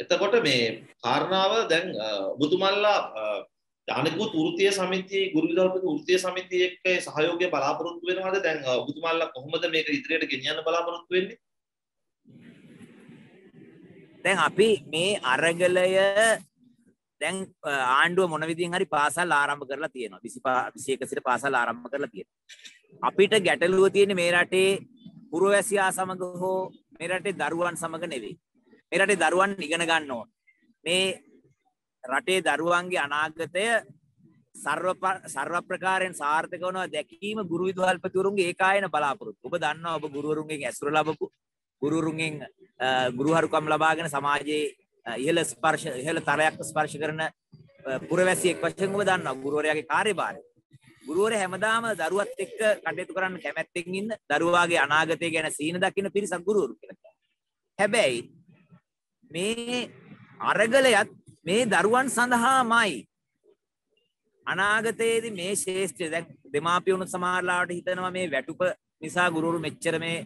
එතකොට මේ කාරණාව දැන් ඔබතුමල්ලා අනිකුත් වෘත්තීය සමිතියේ ගුරු විද්‍යාලපති වෘත්තීය සමිතිය එක්ක සහයෝගය බලාපොරොත්තු වෙනවද? දැන් ඔබතුමල්ලා කොහොමද මේක ඉදිරියට ගෙනියන්න බලාපොරොත්තු වෙන්නේ? දැන් අපි මේ අරගලය දැන් ආණ්ඩුව මොන විදිහින් හරි පාසල් ආරම්භ කරලා තියෙනවා. 25 21 සිට පාසල් ආරම්භ කරලා තියෙනවා. අපිට ගැටලුව තියෙන්නේ මේ රටේ පුරවැසියා සමග හෝ මේ රටේ දරුවන් සමග නෙවෙයි. මේ රටේ දරුවන් ඉගෙන ගන්න ඕන මේ රටේ දරුවන්ගේ අනාගතය සර්ව සර්ව ප්‍රකාරයෙන් සාර්ථක වනවා දැකීම ගුරු විදුහල්පතිවරුන්ගේ ඒකායන බලාපොරොත්තු. ඔබ දන්නවා ඔබ ගුරුවරුන්ගෙන් ඇසුර ලැබපු ගුරුවරුන්ගෙන් ගුරුහරුකම් ලබාගෙන සමාජයේ ඉහළ ස්පර්ශ ඉහළ තරයක් ස්පර්ශ කරන පුරවැසියෙක් වශයෙන් ඔබ දන්නවා ගුරුවරයාගේ කාර්යභාරය. ගුරුවරයා හැමදාම දරුවත් එක්ක කටයුතු කරන්න කැමැත්තෙන් ඉන්න දරුවාගේ අනාගතය ගැන සීන දකින්න පිරිසක් ගුරුවරු කියලා. හැබැයි මේ අරගලයත් මේ දරුවන් සඳහාමයි අනාගතයේදී මේ ශේෂ්ත්‍රය දැන් දෙමාපියුණු සමහරලාට හිතනවා මේ වැටුප නිසා ගුරුවරු මෙච්චර මේ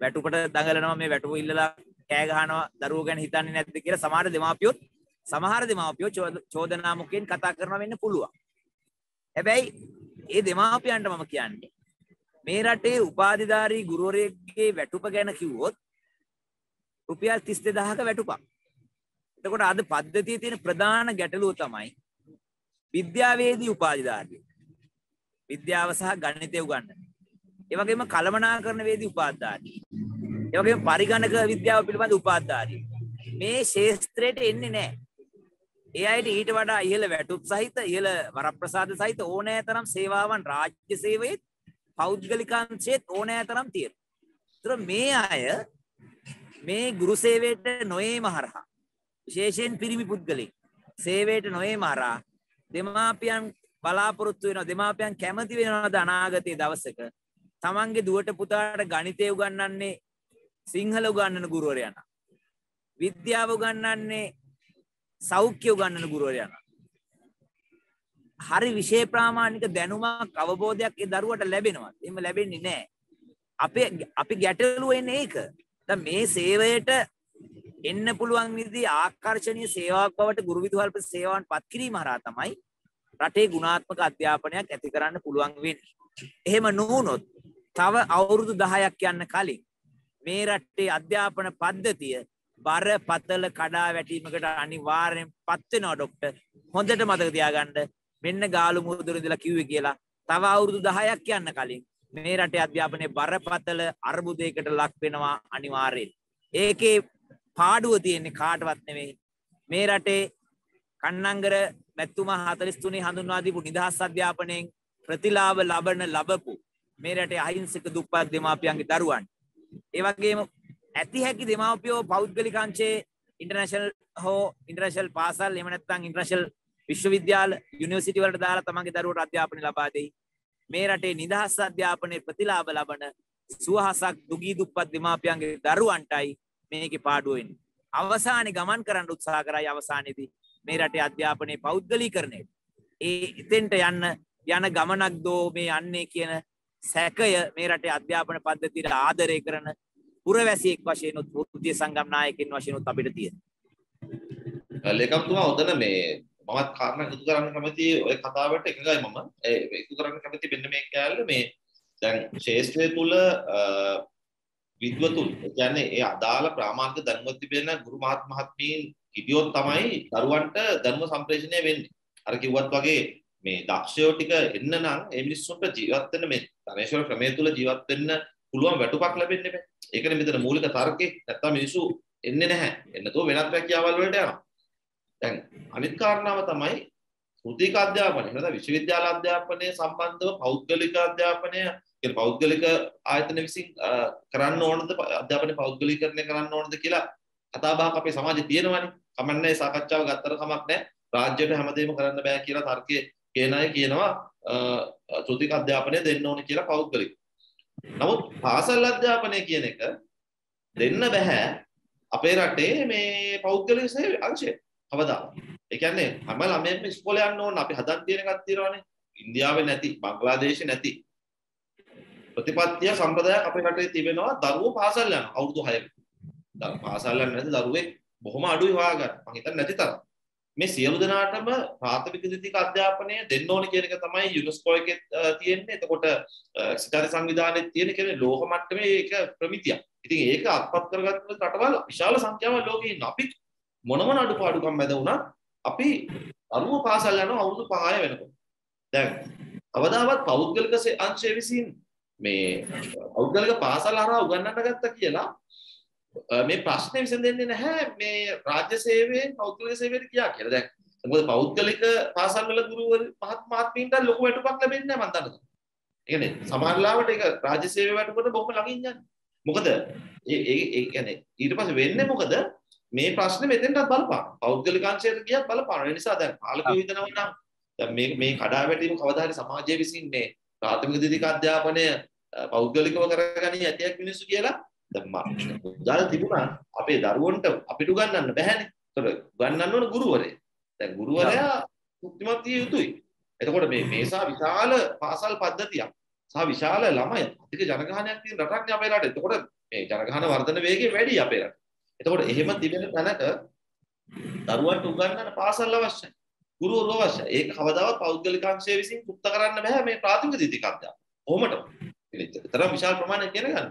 වැටුපට දඟලනවා මේ වැටුප ඉල්ලලා කෑ ගහනවා දරුවෝ ගැන හිතන්නේ නැද්ද කියලා සමහර දෙමාපියොත් සමහර දෙමාපියෝ චෝදනා මුඛයෙන් කතා කරනවා වෙන්න පුළුවන්. හැබැයි ඒ දෙමාපියන්ට මම කියන්නේ මේ රටේ උපාධිධාරී ගුරුවරයෙක්ගේ වැටුප ගැන කිව්වොත් රුපියල් 32000ක වැටුපක්. එතකොට අද පද්ධතියේ තියෙන ප්‍රධාන ගැටලුව තමයි විද්‍යාවේදී උපාධිධාරිය. විද්‍යාව සහ ගණිතය උගන්වන. ඒ වගේම කළමනාකරණ වේදී උපාධිධාරිය. ඒ වගේම පරිගණක විද්‍යාව පිළිබඳ උපාධිධාරිය. මේ ශාස්ත්‍රයට එන්නේ නැහැ. ඒ අයට ඊට වඩා ඉහළ වැටුප් සහිත ඉහළ වරප්‍රසාද සහිත ඕනෑතරම් සේවාවන් රාජ්‍ය සේවයේත් පෞද්ගලිකාංශයේත් ඕනෑතරම් තියෙනවා. ඒතර මේ අය මේ ගුරු සේවයට නොයේම හරහා විශේෂයෙන් පිරිමි පුද්ගලෙක්. සේවයට නොයේම හරහා දෙමාපියන් බලාපොරොත්තු වෙනවා. දෙමාපියන් කැමති වෙනවද අනාගතයේ දවසක? තමන්ගේ දුවට පුතාට ගණිතය උගන්වන්නේ සිංහල උගන්වන ගුරුවරයා නම්. විද්‍යාව උගන්වන්නේ සෞඛ්‍ය උගන්වන ගුරුවරයා නම්. හරි විෂය ප්‍රාමාණික දැනුමක් අවබෝධයක් ඒ දරුවට ලැබෙනවා. එහෙම ලැබෙන්නේ නැහැ. අපේ අපි ගැටලුව එන්නේ ඒක. දැන් මේ සේවයට එන්න පුළුවන් විදිහේ ආකර්ෂණීය සේවාවක් බවට ගුරු විදුහල්පති සේවාවන් පත් කිරීම හරහා තමයි රටේ ගුණාත්මක අධ්‍යාපනයක් ඇති කරන්න පුළුවන් වෙන්නේ. එහෙම නොවුනොත් තව අවුරුදු 10ක් යන්න කලින් මේ රටේ අධ්‍යාපන පද්ධතිය බරපතල කඩා වැටීමකට අනිවාර්යෙන් පත් වෙනවා ડોක්ටර්. හොඳට මතක තියාගන්න මෙන්න ගාලු මුදුන ඉඳලා කිව්වේ කියලා. තව අවුරුදු 10ක් යන්න කලින් මේ රටේ අධ්‍යාපනයේ බරපතල අර්බුදයකට ලක් වෙනවා අනිවාර්යෙන්. ඒකේ පාඩුව තියෙන්නේ කාටවත් නෙවෙයි. මේ රටේ කන්නංගර මැතිතුමා 43 හඳුන්වා දීපු නිදහස් අධ්‍යාපනයෙන් ප්‍රතිලාභ ලබන ලබපු මේ රටේ අහිංසක දුප්පත් දෙමාපියන්ගේ දරුවන්. ඒ වගේම ඇති හැකි දෙමාපියෝ පෞද්ගලික අංශයේ ඉන්ටර්නැෂනල් හෝ ඉන්ටර්නැෂනල් පාසල් එහෙම නැත්නම් ඉන්ටර්නැෂනල් විශ්වවිද්‍යාල යුනිවර්සිටි වලට දාලා තමන්ගේ දරුවන්ට අධ්‍යාපනය ලබා දෙයි. මේ රටේ නිදහස් අධ්‍යාපනයේ ප්‍රතිලාභ ලබන සුවහසක් දුගී දුප්පත් දෙමාපියන්ගේ දරුවන්ටයි මේකේ පාඩුව වෙන්නේ. අවසානයේ ගමන් කරන්න උත්සාහ කරයි අවසානයේදී මේ රටේ අධ්‍යාපනයේ පෞද්ගලීකරණයට. ඒ එතෙන්ට යන්න යන ගමනක් දෝ මේ යන්නේ කියන සැකය මේ රටේ අධ්‍යාපන පද්ධතියට ආදරය කරන පුරවැසියෙක් වශයෙන් උත් වෘත්තීය සංගම් නායකයින් වශයෙන් උත් අපිට තියෙනවා. ලේකම්තුමා ඔතන මේ මමත් කාරණා එකතු කරන්න කැමති ඔය කතාවට එකගයි මම ඒ එකතු කරන්න කැමති මෙන්න මේ කෑල්ල මේ දැන් ශේෂ්ත්‍රය තුල විද්වතුන් කියන්නේ ඒ අදාළ ප්‍රාමාණික දැනුමක් තිබෙන ගුරු මහත් මහත්මීන් හිටියොත් තමයි දරුවන්ට දැනුම සම්ප්‍රේෂණය වෙන්නේ. අර කිව්වත් වගේ මේ දක්ෂයෝ ටික එන්න නම් ඒ මිනිස්සුන්ට ජීවත් වෙන්න මේ ධනේශ්වර ක්‍රමය තුල ජීවත් වෙන්න පුළුවන් වැටුපක් ලැබෙන්නේ නැහැ. ඒකනේ මෙතන මූලික තර්කේ. නැත්තම් මිනිස්සු එන්නේ නැහැ. එන්නතෝ වෙනත් රැකියාවල් වලට යනවා. දැන් අනිත් කාරණාව තමයි ෘතික අධ්‍යාපනය. නැත්නම් විශ්වවිද්‍යාල අධ්‍යාපනය සම්බන්ධව පෞද්ගලික අධ්‍යාපනය කියන්නේ පෞද්ගලික ආයතන විසින් කරන්න ඕනද අධ්‍යාපන පෞද්ගලීකරණය කරන්න ඕනද කියලා කතා බහක් අපේ සමාජයේ තියෙනවානේ. කමන්නේ සාකච්ඡාව ගත්තට කමක් නැහැ. රාජ්‍යයට හැමදේම කරන්න බෑ කියලා තර්කයේ කියන අය කියනවා ත්‍ෘතික අධ්‍යාපනය දෙන්න ඕනේ කියලා පෞද්ගලික. නමුත් පාසල් අධ්‍යාපනය කියන එක දෙන්න බෑ අපේ රටේ මේ පෞද්ගලික සේවය අංශය. කවදා? ඒ කියන්නේ හැම ළමයෙක්ම ඉස්කෝලේ යන්න ඕන අපි හදන් තියෙන එකක් තියෙනවානේ. ඉන්දියාවේ නැති, බංග්ලාදේශේ නැති ප්‍රතිපත්තිය සම්ප්‍රදායක් අපේ රටේ තිබෙනවා දරුවෝ පාසල් යනවා අවුරුදු 6ක. පාසල් යන්නේ නැති දරුවෙක් බොහොම අඩුයි හොයාගන්න. මම හිතන්නේ නැති තරම්. මේ සියලු දෙනාටම ප්‍රාථමික ද්විතීක අධ්‍යාපනය දෙන්න ඕන කියන එක තමයි යුනෙස්කෝ එකේ තියෙන්නේ. එතකොට සිතාරි සංවිධානයේ තියෙන කියන්නේ ලෝක මට්ටමේ ඒක ප්‍රමිතියක්. ඉතින් ඒක අත්පත් කරගත්ත රටවල් විශාල සංඛ්‍යාවක් ලෝකේ ඉන්න. අපි මොන මොන අඩුපාඩුකම් මැද වුණත් අපි අරුව පාසල් යනවා අවුරුදු 5 වෙනකොට. දැන් අවදාවත් පෞද්ගලික අංශය විසින් මේ පෞද්ගලික පාසල් හරහා උගන්වන්න ගත්තා කියලා මේ ප්‍රශ්නේ විසඳෙන්නේ නැහැ මේ රාජ්‍ය සේවයෙන් පෞද්ගලික සේවයට ගියා කියලා. දැන් මොකද පෞද්ගලික පාසල් වල ගුරුවරු මහත් මහත්මීන්ට ලොකු වැටුපක් ලැබෙන්නේ නැහැ මම දන්නවා. ඒ කියන්නේ සමහර ලාවට ඒක රාජ්‍ය සේවය වැටුපට බොහොම ළඟින් යන්නේ. මොකද ඒ ඒ කියන්නේ ඊට පස්සේ වෙන්නේ මොකද මේ ප්‍රශ්නේ මෙතෙන්ටත් බලපාන. පෞද්ගලික අංශයට ගියත් බලපාන. ඒ නිසා දැන් පාලකයෝ හිතනවා නම් දැන් මේ මේ කඩා වැටීම කවදා හරි සමාජයේ විසින් මේ ප්‍රාථමික දිදික අධ්‍යාපනය පෞද්ගලිකව කරගනී ඇතියක් මිනිස්සු කියලා දැන් උදාල තිබුණා අපේ දරුවන්ට අපිට උගන්වන්න බැහැනේ. ඒතකොට උගන්වන්න ඕන ගුරුවරයා. දැන් ගුරුවරයා මුක්තිමත් විය යුතුයි. එතකොට මේ මේසා විශාල පාසල් පද්ධතියක් සහ විශාල ළමයි අධික ජනගහනයක් තියෙන රටක් නේ අපේ රට. එතකොට මේ ජනගහන වර්ධන වේගය වැඩි අපේ රට. එතකොට එහෙම තිබෙන තැනක දරුවන්ට උගන්වන්න පාසල් අවශ්‍යයි. ගුරුවරු අවශ්‍යයි. ඒක කවදාවත් පෞද්ගලික අංශය විසින් කුප්ත කරන්න බෑ මේ ප්‍රාථමික දිදික අධ්‍යාපනය. කොහොමද? තරම් විශාල ප්‍රමාණයක් කියන ගන්න.